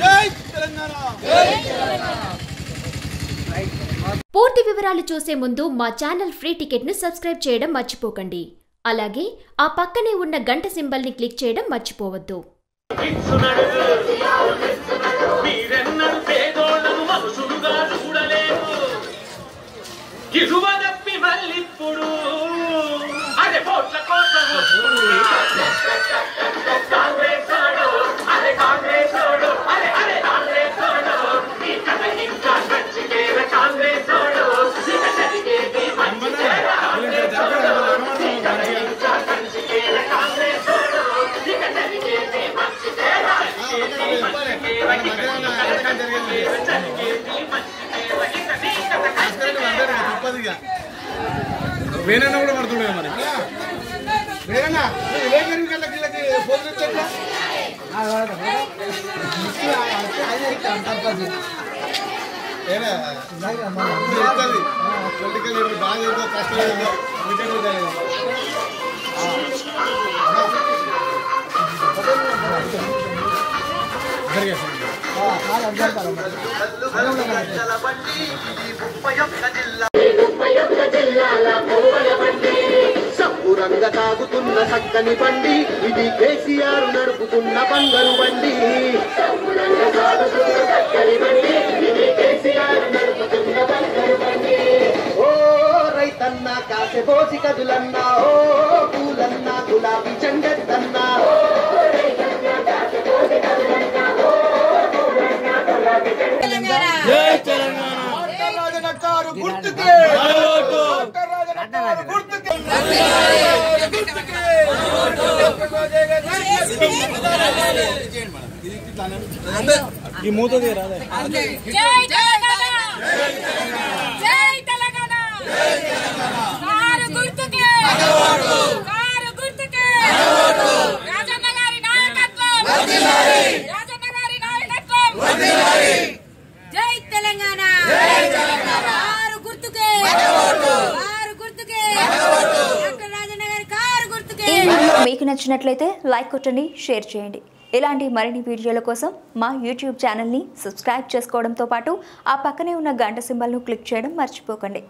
జై తెలంగాణ పూర్తి వివరాలు చూసే ముందు మా ఛానల్ ఫ్రీ టికెట్ను సబ్స్క్రైబ్ చేయడం మర్చిపోకండి. అలాగే ఆ పక్కనే ఉన్న గంట సింబల్ని క్లిక్ చేయడం మర్చిపోవద్దు. వేనన్న కూడా పడుతుండే మరి. వేనన్న గంటకి వీళ్ళకి ఫోన్ ఇప్పుడు బాగా కష్టం తాగుతున్న చక్కని బండి ఇది కేసీఆర్ నడుపుతున్న బంగారు బండి కేసీఆర్ ఓ రైతన్న కాసే పోసి కదులన్నా ఓ గుర్తుకే. ఈ రాదే? జై తెలంగాణ జై తెలంగాణ కారు గుర్తుకే కారు గుర్తుకే రాజన్న గారి నాయకత్వం రాజన్న గారి నాయకత్వం జై తెలంగాణ కారు గుర్తుకే కారు గుర్తుకే డాక్టర్ రాజన్న గారి కారు గుర్తుకే ఈ వీడియో మీకు నచ్చినట్లయితే లైక్ కొట్టండి షేర్ చేయండి. ఇలాంటి మరిన్ని వీడియోల కోసం మా యూట్యూబ్ ఛానల్ని సబ్స్క్రైబ్ చేసుకోవడంతో పాటు ఆ పక్కనే ఉన్న గంట సింబల్ను క్లిక్ చేయడం మర్చిపోకండి.